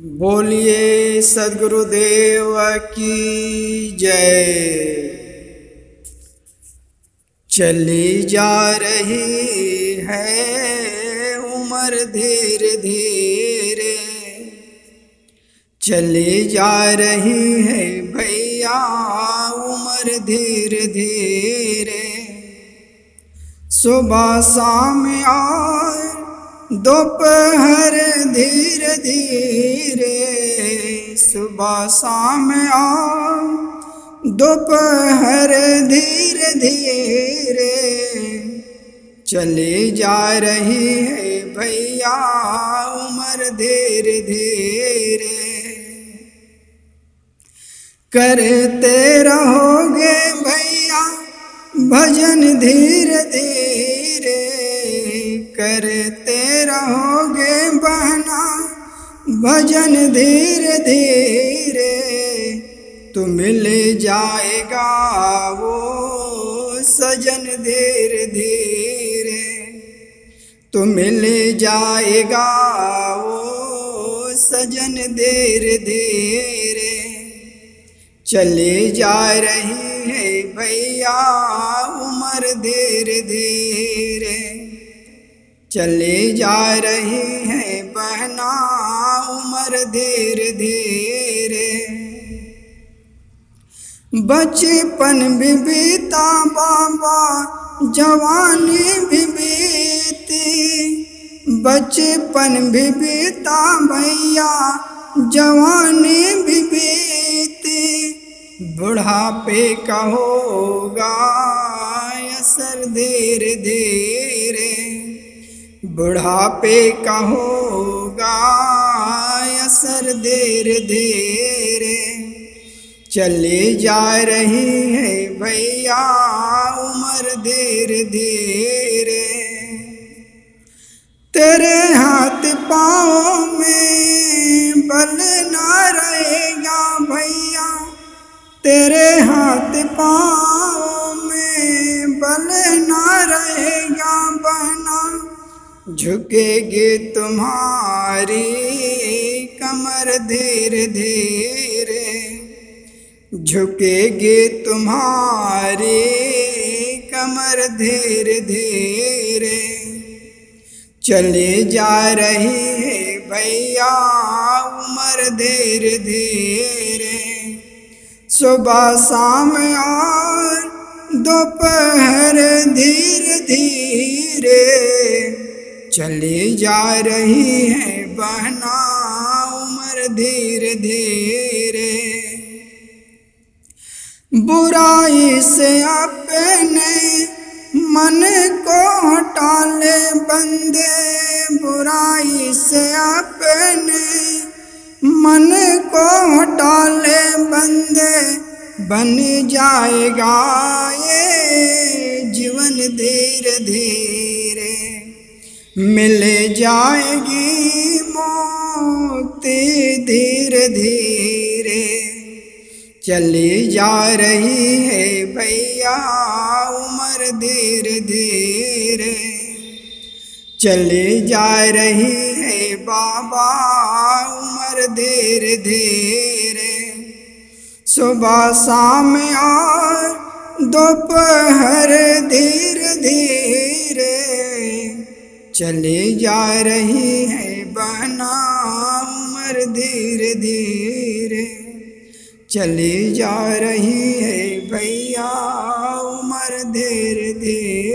बोलिए सदगुरुदेव की जय। चली जा रही है उम्र धीरे धीरे। चली जा रही है भैया उम्र धीरे धीरे। सुबह शाम और दोपहर धीरे धीरे सुबह शाम आ। दोपहर धीरे धीरे चली जा रही है भैया उम्र धीरे धीरे। करते रहोगे भैया भजन धीरे धीरे। करते रहोगे बहना भजन धीरे धीरे तो मिल जाएगा वो सजन धीरे धीरे। तो मिल जाएगा वो सजन धीरे धीरे। चली जा रही है भैया उम्र धीरे धीरे। चली जा रही है, बहना उम्र धीरे धीरे। बचपन भी बीता बाबा, जवानी भी बीती। बचपन भी बीता भैया, जवानी भी बीती। बुढ़ापे का होगा असर धीरे धीरे। बुढ़ापे का होगा असर धीरे धीरे चली जा रही है भैया उम्र धीरे धीरे। तेरे हाथ पाँव में बल ना रहेगा भैया। तेरे हाथ पाँव में बल ना रहेगा, बहना झुकेगी तुम्हारी कमर धीरे धीरे। झुकेगी तुम्हारी कमर धीरे धीरे। चले जा रही है भैया उम्र धीरे धीरे। सुबह शाम और दोपहर धीरे धीरे। चली जा रही है बहना उम्र धीरे धीरे। बुराई से अपने मन को हटा ले बंदे। बुराई से अपने मन को हटा ले बंदे। बन जाएगा ये जीवन धीरे धीरे। मिल जाएगी मुक्ति धीरे धीरे। चली जा रही है भैया उम्र धीरे धीरे। चली जा रही है बाबा उम्र धीरे धीरे। सुबह शाम और दोपहर धीरे धीरे। चली जा रही है बना उम्र धीरे धीरे। चले जा रही है भैया उम्र धीरे धीरे।